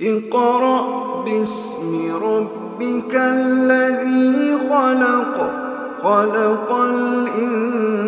اقرأ باسم ربك الذي خلق خلق الإنسان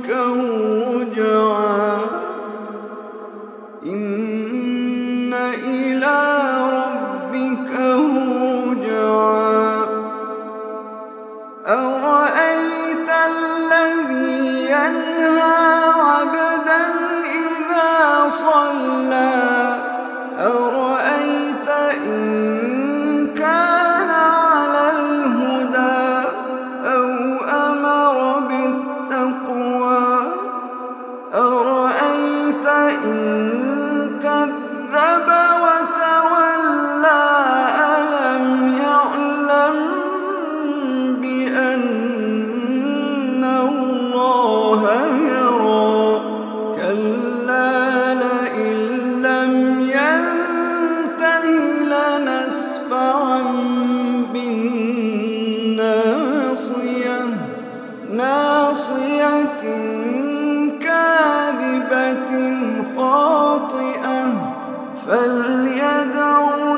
إليك يدعون